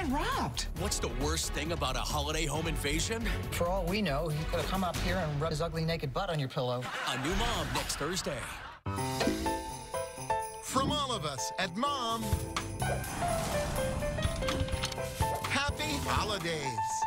been robbed. What's the worst thing about a holiday home invasion? For all we know, he could have come up here and rubbed his ugly naked butt on your pillow. A new mom next Thursday. From all of us at Mom, happy holidays.